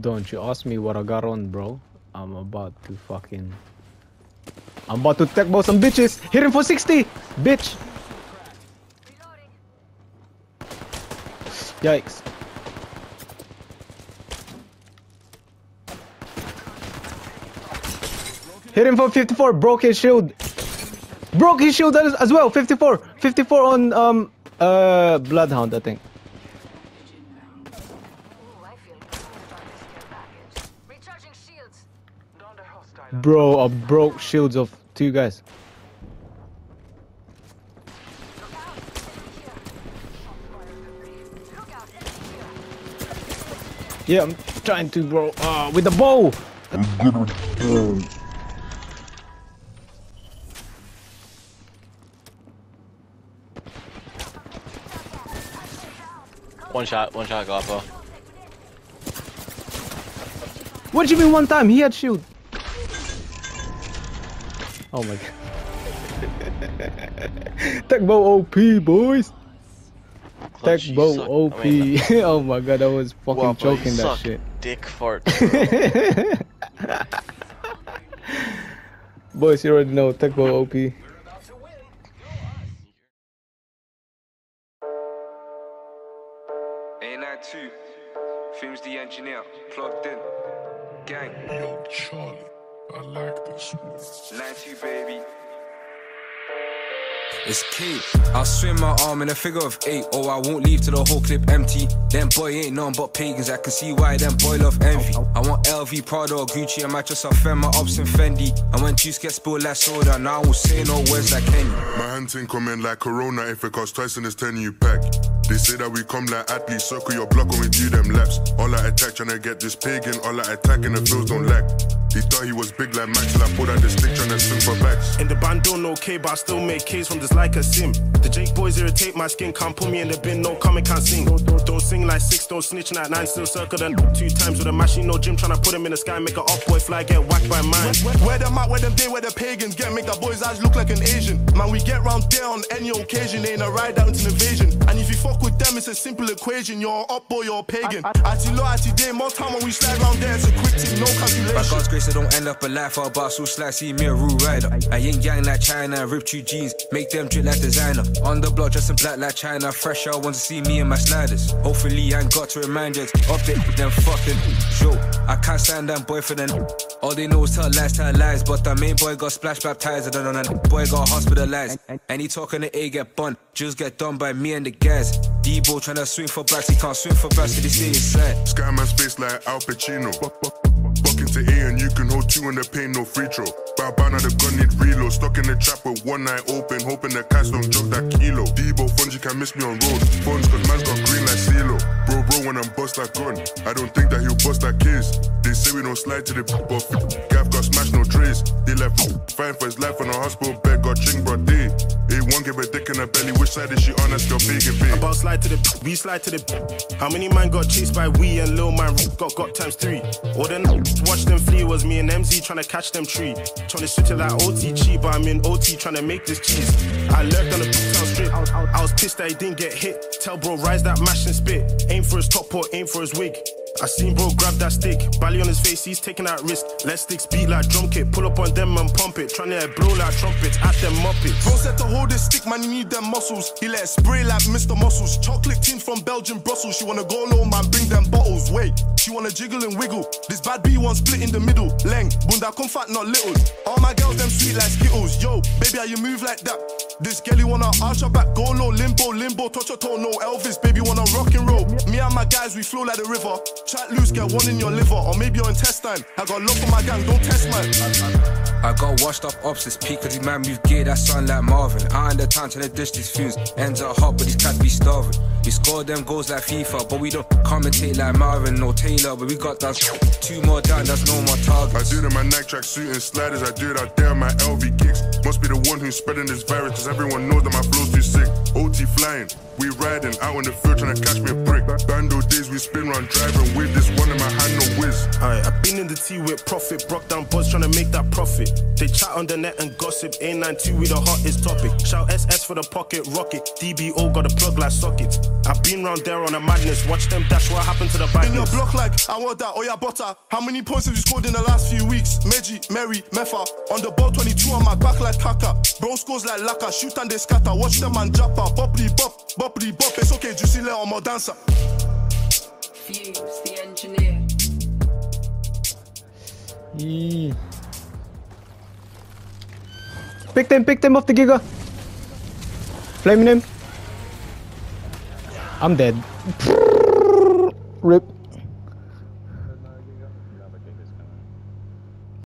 Don't you ask me what I got on, bro. I'm about to fucking. I'm about to tech bow some bitches. Hit him for 60, bitch. Yikes. Hit him for 54. Broke his shield. Broke his shield as, as well. 54. 54 on um uh Bloodhound, I think. Ooh, I feel good about this care package. Recharging shields. Bro, I broke shields of two guys. Look out. Enemy here. Look out. Enemy here. Yeah, I'm trying to, bro. Uh, with the bow. One shot, one shot, Guapo. What do you mean one time? He had shield. Oh my god. Tech bow OP, boys. Tech Clutch, you. OP. I mean, oh my god, I was fucking Guapo, you choking that suck shit. Dick fart. boys, you already know. Tech bow OP. A92, Films the engineer, plugged in. Gang, Yo, Charlie, I like this one. 92 baby. It's Kate. I'll swim my arm in a figure of eight, or I won't leave till the whole clip empty. Them boy ain't none but pagans. I can see why them boy love envy. I want LV, Prada, or Gucci. I might just offend my ops and Fendi. And when juice gets spilled like soda, now I will say no words like Kenny. My hand thing come in like Corona if it costs twice in this 10 you pack. They say that we come like athletes, circle your block when we do them laps. All I attack tryna get this pagan, all I attack and the fields don't lack. He thought he was big like Max, till I pulled out the stick tryna swing for backs. In the band don't know K, but I still make K's from this like a sim. The Jake boys irritate my skin, can't put me in the bin, no comment, can't sing. Don't sing like six, don't snitching at nine, still circle them two times with a machine, no gym, tryna put him in the sky, make a up boy fly, get whacked by mine. Where them at, where them day, where the pagans get, make that boy's eyes look like an Asian. Man, we get round there on any occasion, ain't a ride out, to an invasion. And if you fuck with them, it's a simple equation. You're up boy, you're a pagan. Ati low, ati day, more time when we slide round there, it's a quick thing, no By calculation. God's grace, I don't end up alive. I'll boss who slice, see me a rude rider. I ain't gang like China, rip two jeans, make them drip like designer. On the block, dressing black like China, fresh out, want to see me in my sliders. Hopefully, I ain't got to remind you, update them fucking show. I can't stand them boy for them. All they know is tell lies, tell lies. But the main boy got splash baptized, don't know, that boy got hospitalized. And he talking to A get bun, just get done by me and the guys. Debo trying to swing for backs, he can't swing for backs, so they say it's sad. Skyman's face like Al Pacino. A and you can hold two in the pain, no free throw. Bow now the gun need reload. Stuck in the trap with one eye open, hoping the cats don't drop that kilo. Debo you can miss me on road. Phones, cause man's got green like CeeLo. Bro, bro, when I'm bust that gun, I don't think that he'll bust that case. They say we don't slide to the buff. Gav got smashed, no trace. They left fine for his life on a hospital bed, got ching, bro, day. A1 give a dick in her belly, which side is she on? That's your bacon, babe. About slide to the we slide to the How many man got chased by we and Lil Man got got times three? All the watch them flee was me and MZ trying to catch them tree. Trying to switch it like OTG, but I'm in OT trying to make this cheese. I lurked on the town strip. I was pissed that he didn't get hit. Tell bro, rise that mash and spit. Aim for his top or aim for his wig. I seen bro grab that stick, Bally on his face, he's taking that risk. Let sticks beat like drum kit, pull up on them and pump it. Trying to blow like trumpets at them muppets. Bro said to hold his stick, man, need them muscles. He let it spray like Mr. Muscles. Chocolate team from Belgium, Brussels. She wanna go low, man, bring them bottles. Wait, she wanna jiggle and wiggle. This bad B one split in the middle. Leng, bunda come fat, not little. All my girls, them sweet like Skittles. Yo, baby, how you move like that? This girl, you wanna arch her back, go low, limbo, limbo, touch your toe, no Elvis, baby, wanna rock and roll. Me and my guys, we flow like the river. Chat loose, get one in your liver, or maybe your intestine. I got love for my gang, don't test mine. I got washed up ops, it's peak cause these man move gear, that sound like Marvin. I in the town trying to dish these fumes. Ends are hot, but these cats be starving. We score them goals like FIFA, but we don't commentate like Marvin or Taylor. But we got that two more down, that's no more I targets. do it in my Nike track suit and sliders. I do it out there in my LV kicks. Must be the one who's spreading this virus, cause everyone knows that my flow's too sick. OT flying, we riding out in the field trying to catch me a brick. Bando days, we spin round driving with this one in my hand, no whiz. Alright, I've been in the T with profit, broke down buzz trying to make that profit. They chat on the net and gossip, A92 with the hottest topic. Shout SS for the pocket rocket, DBO got a plug like sockets. I've been round there on a madness. Watch them dash. What happened to the In your block like I want that, oh yeah, butter. How many points have you scored in the last few weeks? Meji, Mary, Mefa. On the ball 22 on my back like Kaka. Bro scores like Laka, shoot and they scatter. Watch them and japper. Bopply bop, bopply bop. It's okay, juicy let on my dancer. Fuse, the engineer. Yee. Pick them, pick them off the giga. Flaming him. I'm dead. Rip.